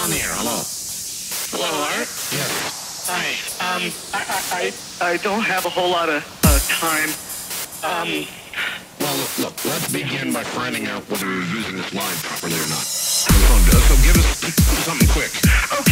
on the air. Hello. Hello, Art. Yes. Hi. Um, I, I, I, I don't have a whole lot of uh, time. Um, Well, look, look, let's begin by finding out whether you're using this line properly or not. The phone does, so give us something quick. okay.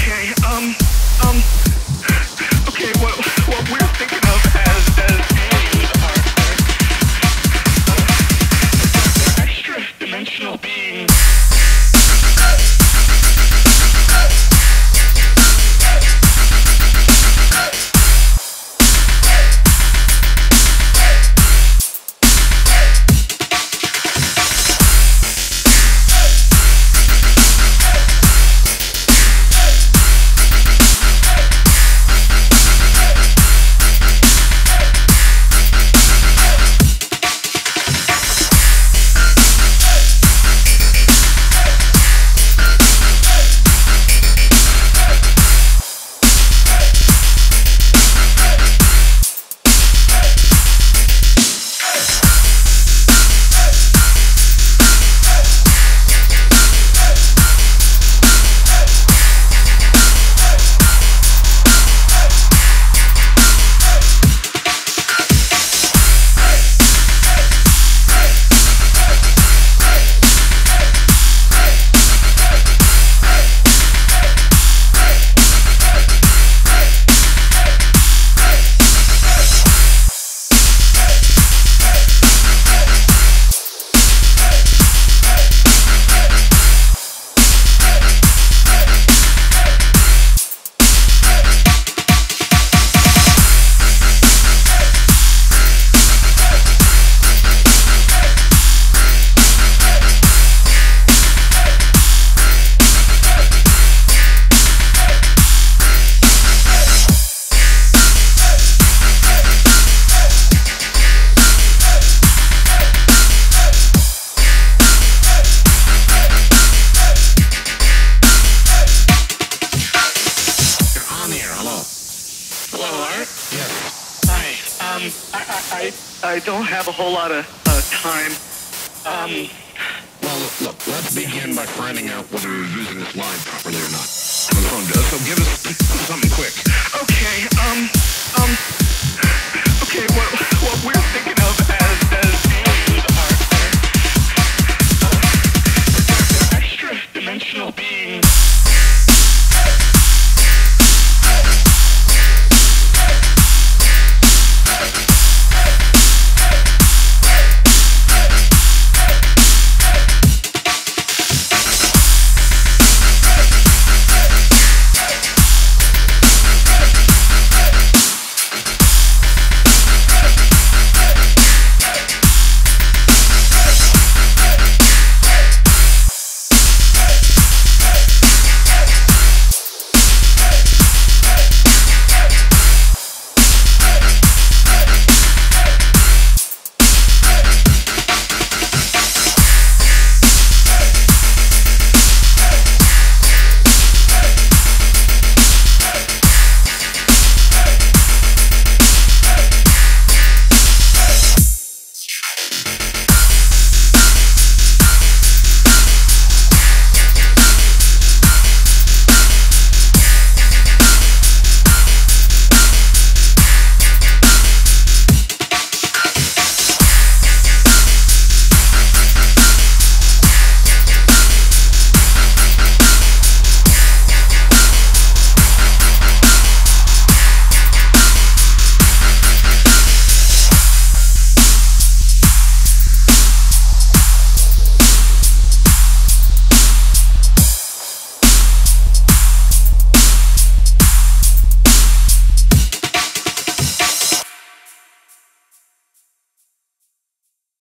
Um, I, I, I, don't have a whole lot of uh, time. Um, Well, look, look, let's begin by finding out whether you're using this line properly or not. The phone does, so give us something quick. okay. Um, um,